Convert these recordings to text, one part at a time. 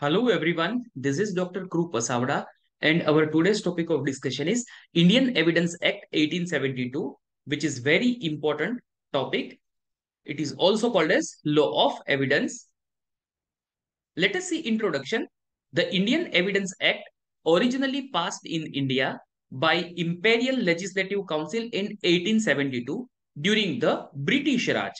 Hello everyone, this is Dr. Krup Pasavada and our today's topic of discussion is Indian Evidence Act 1872 which is very important topic. It is also called as Law of Evidence. Let us see introduction. The Indian Evidence Act originally passed in India by Imperial Legislative Council in 1872 during the British Raj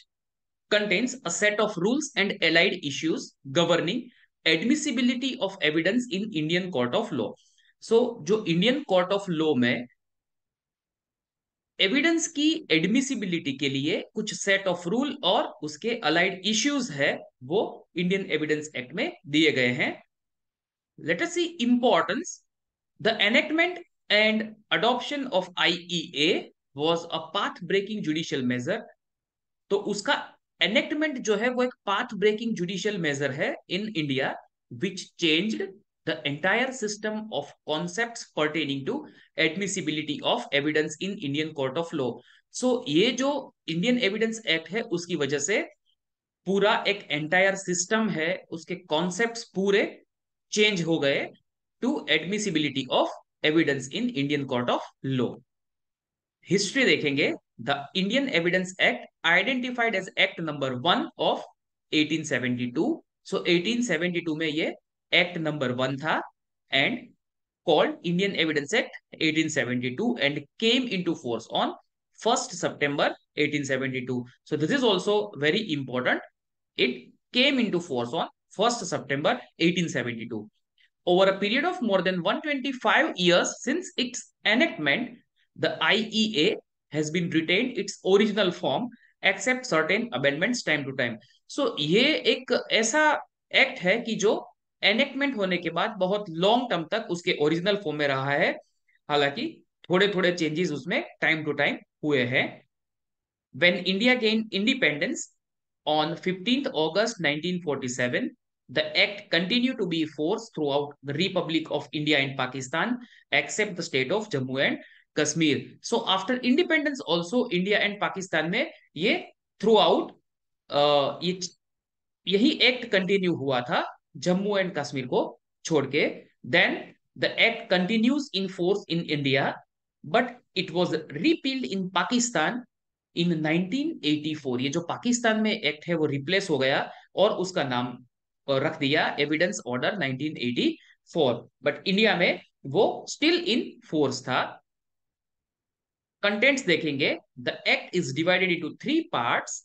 contains a set of rules and allied issues governing admissibility of evidence in Indian Court of Law. So, जो Indian court of law में evidence की admissibility के लिए कुछ set of rule और उसके allied issues है, वो इंडियन एविडेंस एक्ट में दिए गए हैं। Let us see importance the enactment and adoption of IEA was a path breaking judicial measure तो उसका एनेक्टमेंट जो है वो एक पाथ ब्रेकिंग जुडिशियल मेजर है in India which changed the entire system of concept pertaining to admissibility of evidence in Indian court of law so ये जो Indian evidence act है, उसकी वजह से पूरा एक एंटायर सिस्टम है, उसके कॉन्सेप्ट पूरे चेंज हो गए to admissibility of evidence in Indian court of law history देखेंगे the Indian evidence act Identified as act number one of 1872 so 1872 में ये एक्ट नंबर वन था and called Indian Evidence Act 1872 and came into force on 1st September 1872. So this is also very important. It came into force on 1st September 1872. Over a period of more than 125 years since its enactment, the IEA has been retained its original form except certain amendment time to time so ये एक ऐसा act है कि जो enactment होने के बाद बहुत लॉन्ग टर्म तक उसके ओरिजिनल फॉर्म में रहा है। हालाँकि थोड़े थोड़े चेंजेस उसमें टाइम टू टाइम हुए हैं। When India gain independence on fifteen August nineteen The Act continued to be force throughout the Republic of India and Pakistan, except the state of Jammu and Kashmir. So after independence also India and Pakistan में ये throughout यही act continue हुआ था Jammu and Kashmir को छोड़ के। Then the act continues in force in India but it was repealed in Pakistan in 1984 ये जो पाकिस्तान में एक्ट है वो रिप्लेस हो गया और उसका नाम रख दिया एविडेंस ऑर्डर 1984 बट इंडिया में वो स्टिल इन फोर्स था। कंटेंट्स देखेंगे the act is divided into three parts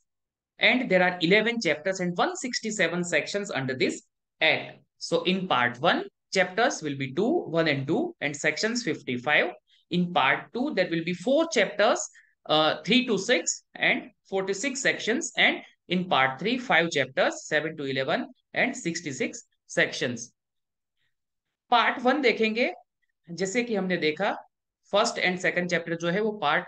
and there are 11 chapters and 167 sections under this act. So in part 1, chapters will be 2, 1 and 2 and sections 55. In part 2, there will be 4 chapters, uh, 3 to 6 and 46 sections and in part 3, 5 chapters, 7 to 11 and 66 sections. Part one देखेंगे जैसे कि हमने देखा first and second chapter जो है वो part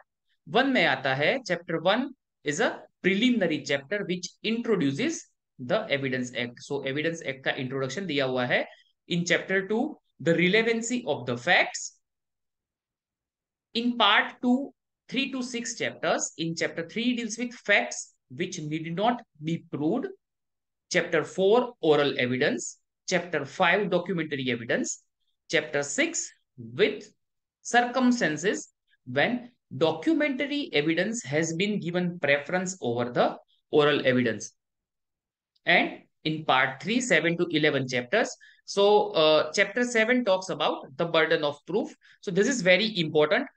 one में आता है। Chapter one is a preliminary chapter which introduces the evidence act so evidence act का इंट्रोडक्शन दिया हुआ है। In chapter two the relevancy of the facts in part two three to six chapters in chapter three deals with facts which need not be prove chapter four oral evidence chapter five documentary evidence chapter six with circumstances when documentary evidence has been given preference over the oral evidence. And in part 3, 7 to 11 chapters. So uh, chapter 7 talks about the burden of proof. So this is very important.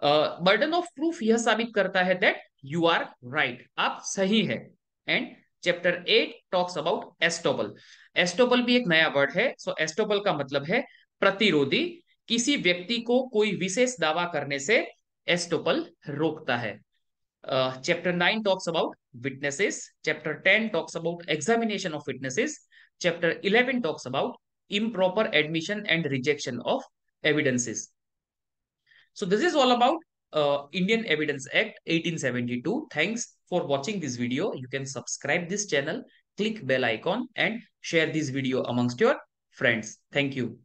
Uh, burden of proof यह साबित करता है that you are right. आप सही है. And chapter 8 talks about estoppel. estoppel भी एक नया वर्ड है. So estoppel का मतलब है प्रतिरोधी. किसी व्यक्ति को कोई विशेष दावा करने से एस्टोपल रोकता है chapter nine talks about witnesses chapter ten talks about examination of witnesses chapter eleven talks about improper admission and rejection of evidences. So this is all about uh, Indian Evidence Act 1872. Thanks for watching this video. You can subscribe this channel, click bell icon and share this video amongst your friends. Thank you.